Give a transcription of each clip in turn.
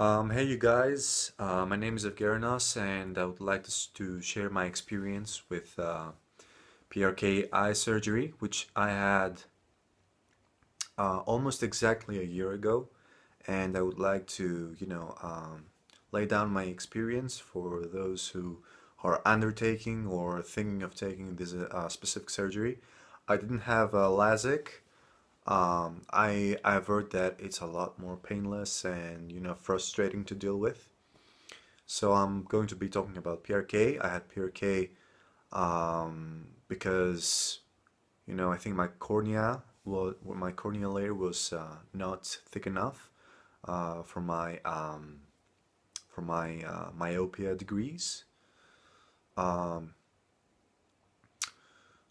Um, hey you guys, uh, my name is Evgerinos and I would like to, to share my experience with uh, PRK eye surgery, which I had uh, almost exactly a year ago and I would like to, you know, um, lay down my experience for those who are undertaking or thinking of taking this uh, specific surgery. I didn't have a LASIK um, I I've heard that it's a lot more painless and you know frustrating to deal with. So I'm going to be talking about PRK. I had PRK um, because you know I think my cornea well my corneal layer was uh, not thick enough uh, for my um, for my uh, myopia degrees. Um,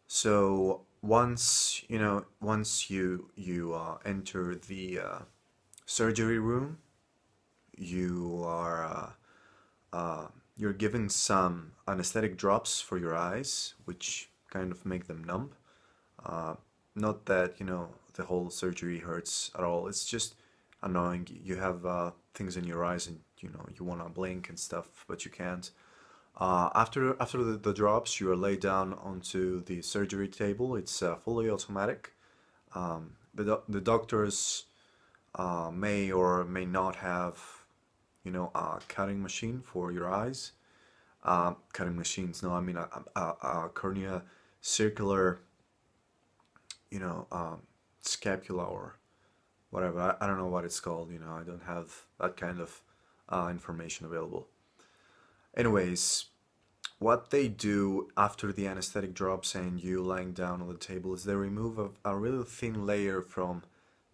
so once you know once you you uh, enter the uh, surgery room you are uh, uh, you're given some anesthetic drops for your eyes which kind of make them numb. Uh, not that you know the whole surgery hurts at all. It's just annoying. You have uh, things in your eyes and you know you want to blink and stuff but you can't uh, after after the, the, drops, you are laid down onto the surgery table. It's uh, fully automatic. Um, the, do the doctors uh, may or may not have, you know, a cutting machine for your eyes. Uh, cutting machines, no, I mean a, a, a cornea circular, you know, um, scapula or whatever. I, I, don't know what it's called. You know, I don't have that kind of uh, information available. Anyways, what they do after the anesthetic drops and you lying down on the table is they remove a, a really thin layer from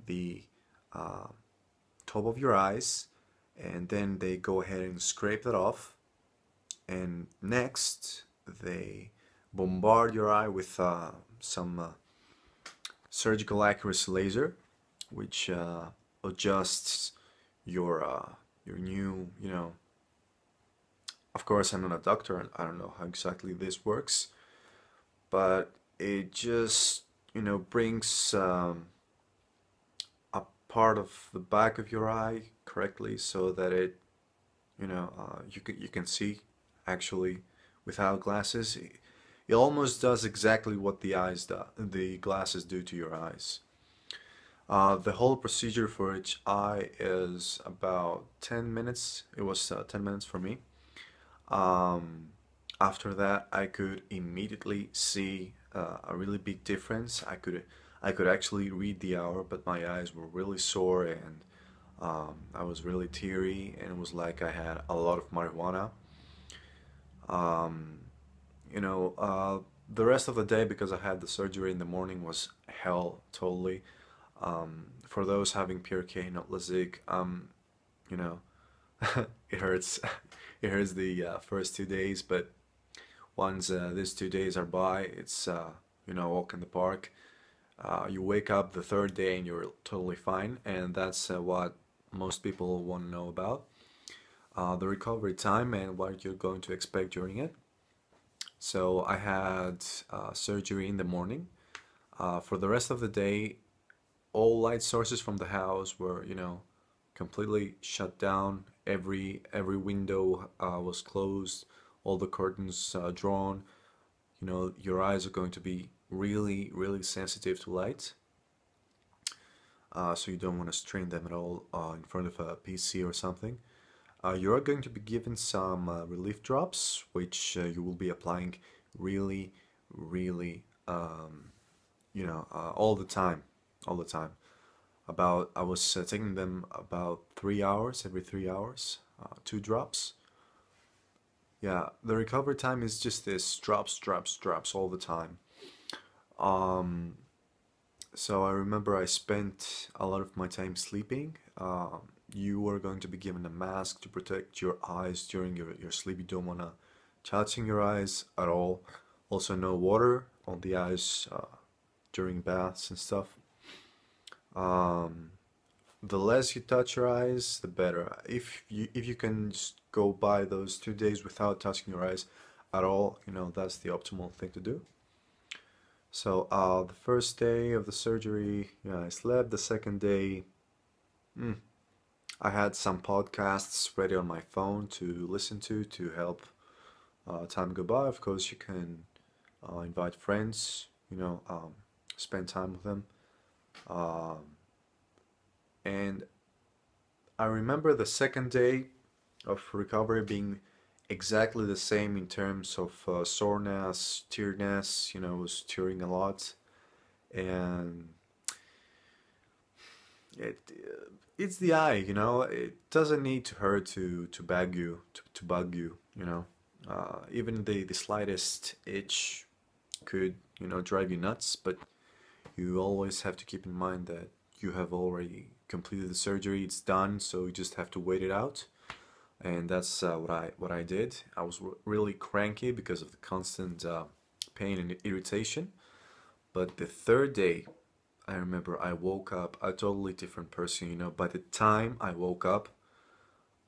the uh, top of your eyes and then they go ahead and scrape that off. And next they bombard your eye with uh, some uh, surgical accuracy laser which uh, adjusts your uh, your new you know of course, I'm not a doctor and I don't know how exactly this works, but it just, you know, brings um, a part of the back of your eye correctly so that it, you know, uh, you, can, you can see actually without glasses. It almost does exactly what the eyes do, the glasses do to your eyes. Uh, the whole procedure for each eye is about 10 minutes. It was uh, 10 minutes for me. Um, after that, I could immediately see uh, a really big difference. I could I could actually read the hour, but my eyes were really sore and um, I was really teary, and it was like I had a lot of marijuana. Um, you know, uh, the rest of the day because I had the surgery in the morning was hell totally. Um, for those having PRK, not LASIK, um, you know, it hurts. hurts the uh, first two days, but once uh, these two days are by, it's uh, you know walk in the park. Uh, you wake up the third day and you're totally fine, and that's uh, what most people want to know about. Uh, the recovery time and what you're going to expect during it. So I had surgery in the morning. for the rest of the day, all light sources from the house were, you know, completely shut down. Every every window uh, was closed all the curtains uh, drawn. You know your eyes are going to be really really sensitive to light. Uh, so you don't want to strain them at all uh, in front of a PC or something. Uh, you are going to be given some uh, relief drops which you will be applying really really um, you know all the time all the time about I was uh, taking them about three hours every three hours uh, two drops. Yeah the recovery time is just this drops drops drops all the time. Um, so I remember I spent a lot of my time sleeping. Uh, you are going to be given a mask to protect your eyes during your, your sleep. You don't want to touching your eyes at all. Also no water on the eyes uh, during baths and stuff um, the less you touch your eyes, the better. If you if you can go by those two days without touching your eyes at all, you know that's the optimal thing to do. So uh, the first day of the surgery, yeah, I slept. The second day, mm, I had some podcasts ready on my phone to listen to to help uh, time go by. Of course, you can uh, invite friends, you know, um, spend time with them. Um, and I remember the second day of recovery being exactly the same in terms of uh, soreness, tearness, you know, I was tearing a lot. And it uh, it's the eye, you know. It doesn't need to hurt to to bug you, to, to bug you, you know. Uh, even the the slightest itch could, you know, drive you nuts. But you always have to keep in mind that you have already completed the surgery. It's done, so you just have to wait it out. And that's uh, what I what I did. I was really cranky because of the constant uh, pain and irritation. But the third day, I remember I woke up a totally different person. You know, by the time I woke up,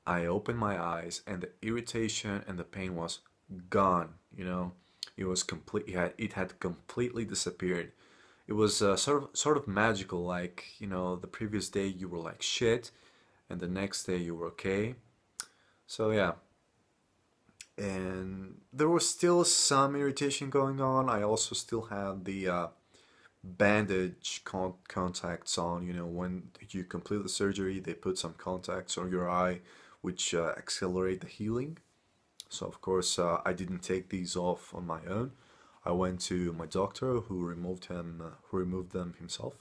I opened my eyes and the irritation and the pain was gone. You know, it was complete. It had, it had completely disappeared. It was uh, sort of sort of magical. Like you know, the previous day you were like shit, and the next day you were okay. So yeah. And there was still some irritation going on. I also still had the uh, bandage con contacts on. You know, when you complete the surgery, they put some contacts on your eye, which uh, accelerate the healing. So of course, uh, I didn't take these off on my own. I went to my doctor, who removed him, uh, who removed them himself.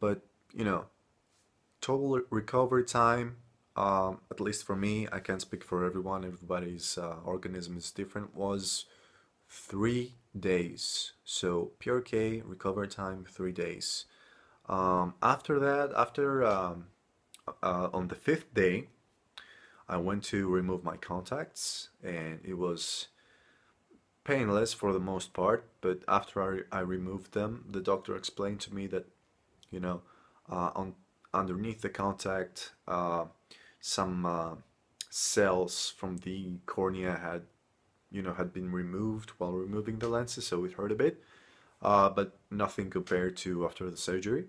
But you know, total recovery time. Um, at least for me, I can't speak for everyone. Everybody's uh, organism is different. Was three days. So PRK recovery time three days. Um, after that, after um, uh, on the fifth day, I went to remove my contacts, and it was painless for the most part. But after I, I removed them, the doctor explained to me that, you know, uh, on underneath the contact, uh, some uh, cells from the cornea had you know, had been removed while removing the lenses, so it hurt a bit, uh, but nothing compared to after the surgery.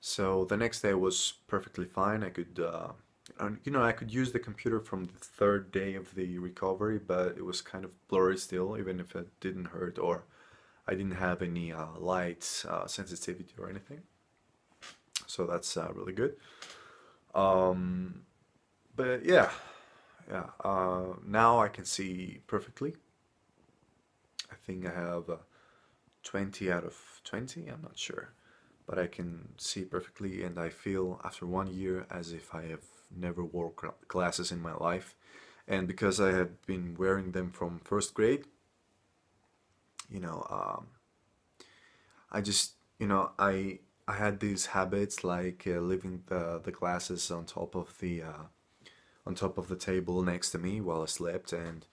So the next day was perfectly fine. I could, uh, you know, I could use the computer from the third day of the recovery, but it was kind of blurry still, even if it didn't hurt or I didn't have any uh, light uh, sensitivity or anything. So that's uh, really good. Um, but yeah, yeah. Uh, now I can see perfectly. I think I have uh, 20 out of 20, I'm not sure. But I can see perfectly and I feel after one year as if I have never wore glasses in my life. And because I had been wearing them from first grade, you know, um, I just, you know, I I had these habits like uh, leaving the, the glasses on top of the uh, on top of the table next to me while I slept and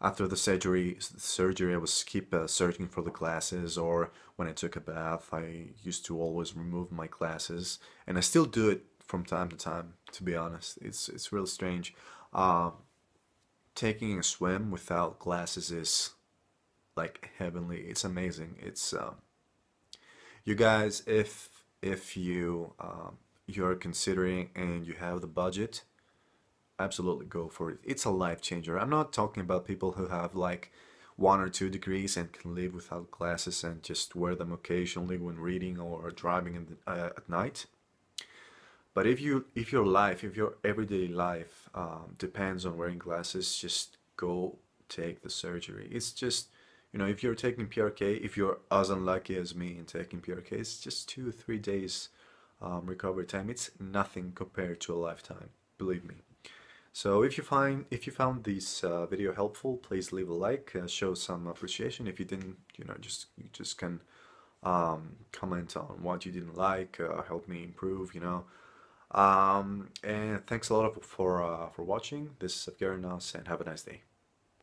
after the surgery surgery I was keep uh, searching for the glasses or when I took a bath I used to always remove my glasses and I still do it from time to time to be honest it's it's real strange uh, taking a swim without glasses is like heavenly it's amazing it's uh, you guys if if you um, you're considering and you have the budget absolutely go for it. It's a life changer. I'm not talking about people who have like one or two degrees and can live without glasses and just wear them occasionally when reading or driving the, uh, at night. But if you if your life, if your everyday life um, depends on wearing glasses, just go take the surgery. It's just you know if you're taking PRK, if you're as unlucky as me in taking PRK, it's just two three days um, recovery time. It's nothing compared to a lifetime. Believe me. So if you find if you found this uh, video helpful, please leave a like, uh, show some appreciation. If you didn't, you know, just you just can um, comment on what you didn't like, uh, help me improve, you know. Um, and thanks a lot for uh, for watching. This is Evgerinos, and have a nice day.